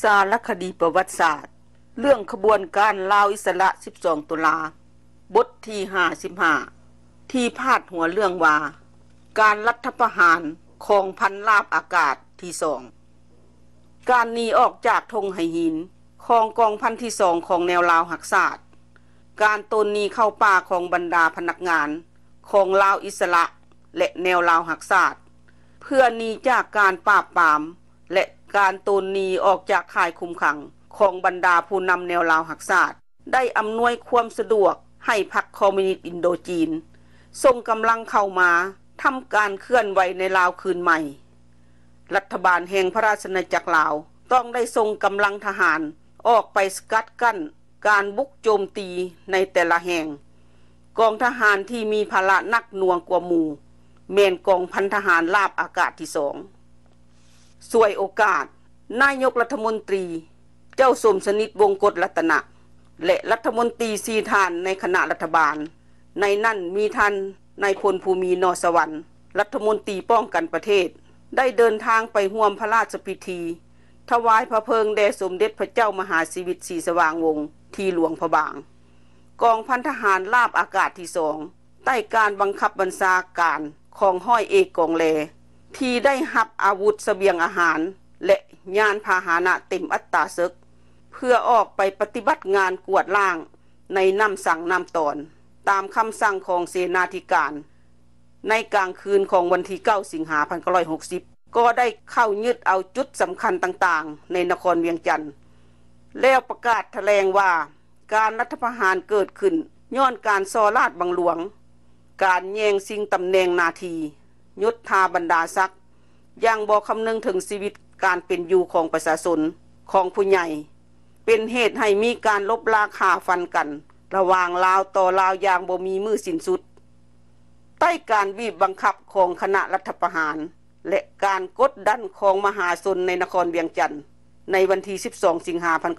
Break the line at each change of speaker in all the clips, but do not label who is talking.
สารคดีประวัติศาสตร์ เรื่องขบวนการลาวอิสระ 12 ตุลา บทที่ 55 ที่พาดหัวเรื่องว่า การรัฐประหารของพันลาบอากาศที่สองการหนีออกจากทงไหหินของกองพันที่สองของแนวลาวหักศาสตร์การตนนีเข้าป่าของบรรดาพนักงานของลาวอิสระและแนวลาวหักศาสตร์เพื่อหนีจากการปราบปรามและ การโตนหนีออกจากค่ายคุมขังของบรรดาผู้นำแนวลาวหักศาสตร์ได้อำนวยความสะดวกให้พรรคคอมมิวนิสต์อินโดจีนส่งกำลังเข้ามาทำการเคลื่อนไหวในลาวคืนใหม่ รัฐบาลแห่งพระราชอาณาจักรลาวต้องได้ส่งกำลังทหารออกไปสกัดกั้น การบุกโจมตีในแต่ละแห่ง กองทหารที่มีภาระนักหน่วงกว่าหมู่ เมนกองพันทหารลาบอากาศที่สอง สวยโอกาส นายกรัฐมนตรี เจ้าสมสนิทวงกฎรัตนะ และรัฐมนตรีสีทานในคณะรัฐบาล ในนั่นมีท่านนายพลภูมินอสวรรค์ รัฐมนตรีป้องกันประเทศ ได้เดินทางไปห่วมพระราชพิธี ถวายพระเพลิงแด่สมเด็จพระเจ้ามหาชีวิตศรีสว่างวงศ์ที่หลวงพระบาง กองพันทหารลาบอากาศที่สองใต้การบังคับบัญชาการของห้อยเอกกองแล ที่ได้หับอาวุธสเสบียงอาหาร และยานพาหานะเต็มอัตราศึก เพื่อออกไปปฏิบัติงานกวดล่างในน้ำสั่งน้ำตอน ตามคำสั่งของเสนาธิการ ในกลางคืนของวันที่ 9 สิงหาพัน960 ก็ได้เข้ายึดเอาจุดสำคัญต่างๆ ในนครเวียงจันทร์แล้วประกาศแถลงว่าการรัฐประหารเกิดขึ้นย้อนการซอราดบังหลวง การแย่งสิ่งตำแหน่งนาที ยศทาบรรดาศักดิ์ยังบอกคำนึงถึงชีวิตการเป็นอยู่ของประชาชนของผู้ใหญ่ เป็นเหตุให้มีการลบราคาฟันกัน ระหว่างลาวต่อลาวอย่างบ่มีมือสินสุด ใต้การวีบบังคับของคณะรัฐประหาร และการกดดันของมหาชนในนครเวียงจันทร์ในวันที่ 12 สิงหาพัน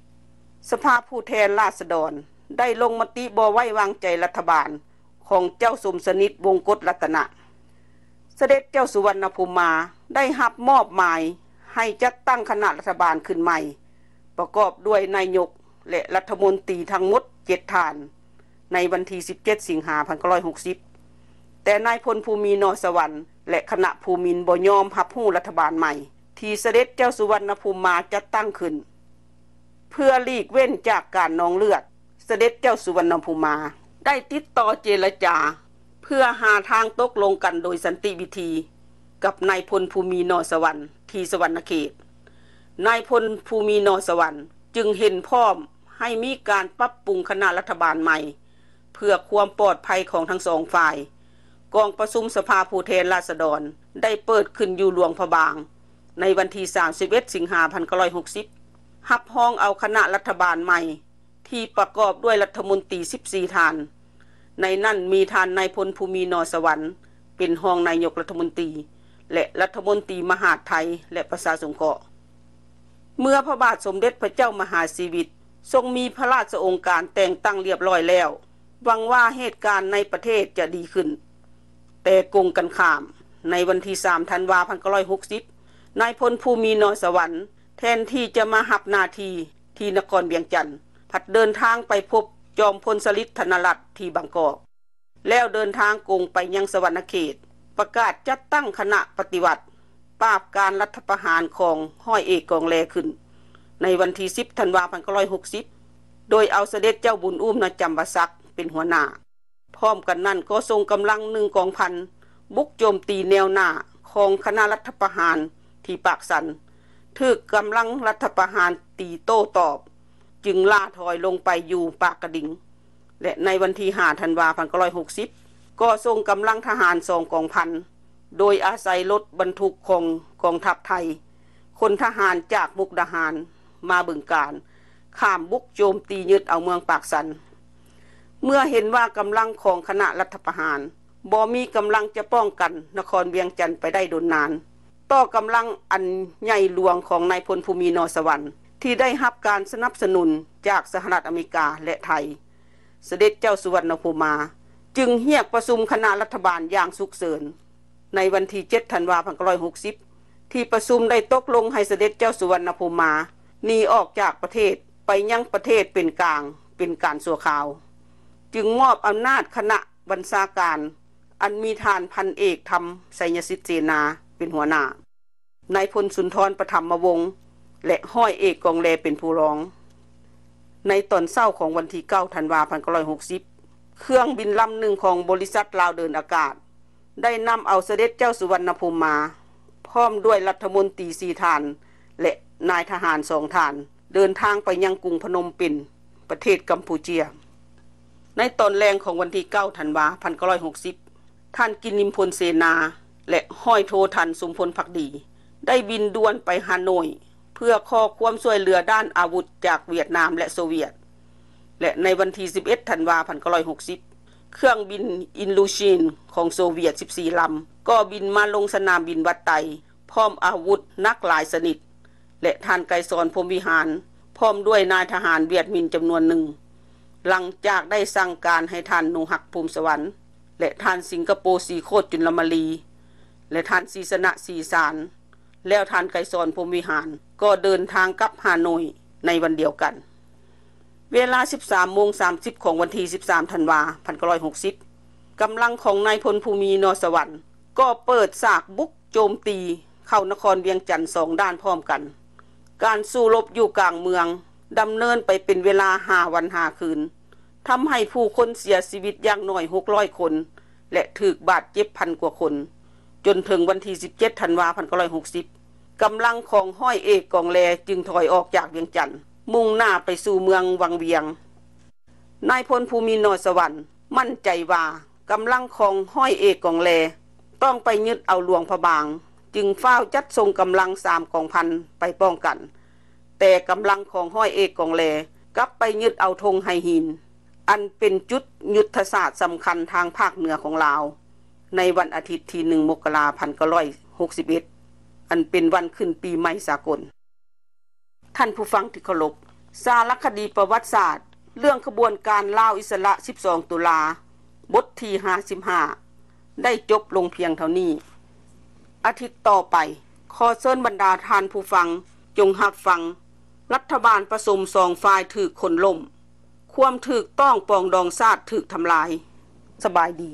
960สภาผู้แทนราษฎรได้ลงมติบ่ไว้วางใจรัฐบาลของเจ้าสมสนิทวงกฎรัตนะ เสด็จเจ้าสุวรรณภูมิมาได้หับมอบหมายให้จัดตั้งคณะรัฐบาลขึ้นใหม่ ประกอบด้วยนายกและรัฐมนตรีทั้งหมดเจ็ดฐาน ในวันที่ 17 สิงหาพัน960แต่นายพลภูมินอสวรรค์และคณะภูมินบ่ยอมหับหู้รัฐบาลใหม่ ที่เสด็จเจ้าสุวรรณภูมิมาจัดตั้งขึ้น เพื่อลีกเว้นจากการนองเลือด เสด็จเจ้าสุวรรณภูมิมา ได้ติดต่อเจรจา พื่อหาทางตกลงกันโดยสันติวิธี กับนายพลภูมินอสวรรค์ทีสวรรณเขต นายพลภูมินอสวรรค์ จึงเห็นพ้อมให้มีการปรับปรุงคณะรัฐบาลใหม่ เพื่อความปลอดภัยของทั้งสองฝ่าย กองประชุมสภาผู้แทนราษฎรได้เปิดขึ้นอยู่หลวงพะบาง ในวันที่31สิงหาพัน960หับห้องเอาคณะรัฐบาลใหม่ ที่ประกอบด้วยรัฐมนตรี 14ทาน ในนั่นมีทานนายพลภูมินอสวรรค์ เป็นห้องนายกรัฐมนตรี และรัฐมนตรีมหาดไทยและประชาสงเคราะห์เมื่อพระบาทสมเด็จพระเจ้ามหาชีวิต ทรงมีพระราชองค์การแต่งตั้งเรียบร้อยแล้วหวังว่าเหตุการณ์ในประเทศจะดีขึ้น แต่กงกันข้าม ในวันที่3ธันวาพัน960นายพลภูมินอสวรรค์ แทนที่จะมาหับนาทีที่นครเวียงจันทร์ผัดเดินทางไปพบ จอมพลสฤทธิ์ธนรัตน์ที่บางกอก แล้วเดินทางกงไปยังสวรรณเขต ประกาศจัดตั้งคณะปฏิวัติ ปราบการรัฐประหารของห้อยเอกกองแลขึ้น ในวันที่ 10 ธันวาคม1960 โดยเอาเสด็จเจ้าบุญอุ้มนจำบศักเป็นหัวหน้า พร้อมกันนั้นก็ทรงกำลังหนึ่งกองพัน บุกโจมตีแนวหน้าของคณะรัฐประหารที่ปากสันถึกกำลังรัฐประหารตีโต้ตอบ จึงล่าถอยลงไปอยู่ปากกระดิงและในวันที่5ธันวาคม1960ก็ทรงกำลังทหารสองกองพัน โดยอาศัยรถบรรทุกของกองทัพไทย คนทหารจากมุกดาหารมาบึงการข้ามบุกโจมตียึดเอาเมืองปากสัน เมื่อเห็นว่ากำลังของคณะรัฐประหารบ่มีกำลังจะป้องกันนครเวียงจันทร์ไปได้ดนนาน ต่อกำลังอันใหญ่หลวงของนายพลภูมินอสวรรค์ ที่ได้รับการสนับสนุนจากสหรัฐอเมริกาและไทย เสด็จเจ้าสุวรรณภูมิมาจึงเรียกประชุมคณะรัฐบาลอย่างสุกเสริญ ในวันที่7ธันวาคม1960 ที่ประชุมได้ตกลงให้เสด็จเจ้าสุวรรณภูมิมาหนีออกจากประเทศไปยังประเทศเป็นกลางเป็นการสัวข่าว จึงมอบอำนาจคณะบัญชาการ อันมีทานพันเอกธรรมไสยสิทธิเจนาเป็นหัวหน้านายพลสุนทรประธรรมวงศ์ และห้อยเอกกองแลเป็นผู้ร้อง ในตอนเศร้าของวันที่9ธันวาคม1960 เครื่องบินลำหนึ่งของบริษัทลาวเดินอากาศ ได้นำเอาเสด็จเจ้าสุวรรณภูมิมา พร้อมด้วยรัฐมนตรีสีทาน และนายทหารสองทาน เดินทางไปยังกรุงพนมเปญประเทศกัมพูเชีย ในตอนแรงของวันที่9ธันวาคม1960 ท่านกินนิมพลเสนา และห้อยโททันสุมพลพักดี ได้บินด่วนไปฮานอย เพื่อขอความช่วยเหลือด้านอาวุธจากเวียดนามและโซเวียต และในวันที่ 11 ธันวาคม1960 เครื่องบินอิลยูชินของโซเวียต 14 ลำ ก็บินมาลงสนามบินวัดไต พร้อมอาวุธหนักหลายชนิด และท่านไกรสอนพรมวิหาร พร้อมด้วยนายทหารเวียดมินจำนวนหนึ่ง หลังจากได้สั่งการให้ท่านหนูฮัก พูมสะหวันและท่านสิงกะโป สีโคดจุนละมาลี และท่านศรีสนะสีสาร แล้วท่านไกรสอนพรมวิหาร ก็เดินทางกลับฮานอยในวันเดียวกัน เวลา 13โมง30 ของวันที่ 13 ธันวาคม1960กำลังของนายพลภูมินอสวรรค์ ก็เปิดสากบุกโจมตีเข้านครเวียงจันทร์สองด้านพร้อมกัน การสู้รบอยู่กลางเมืองดำเนินไปเป็นเวลาหาวันหาคืนทำให้ผู้คนเสียชีวิตอย่างน้อย 600 คน และถูกบาดเจ็บพันกว่าคน จนถึงวันที่ 17 ธันวาคม1960 กำลังของห้อยเอกกองแลจึงถอยออกจากเวียงจันทร์มุ่งหน้าไปสู่เมืองวังเวียง นายพลภูมินอสวรรค์มั่นใจว่ากำลังของห้อยเอกกองแล ต้องไปยึดเอาหลวงพระบาง จึงเฝ้าจัดส่งกำลังสามกองพันไปป้องกัน แต่กำลังของห้อยเอกกองแลกลับไปยึดเอาธงไฮหิน อันเป็นจุดยุทธศาสตร์สำคัญทางภาคเหนือของลาว ในวันอาทิตย์ที่หนึ่งมกราพันเก้าร้อยหกสิบเอ็ด อันเป็นวันขึ้นปีใหม่สากล ท่านผู้ฟังที่เคารพสารคดีประวัติศาสตร์ เรื่องขบวนการล่าอิสระ 12 ตุลา บทที่ 55 ได้จบลงเพียงเท่านี้ อาทิตย์ต่อไป ขอเชิญบรรดาทานผู้ฟัง จงหับฟัง รัฐบาลผสมสองฝ่ายถือคนล่ม ความถือต้องปองดองซาดถือทำลาย สบายดี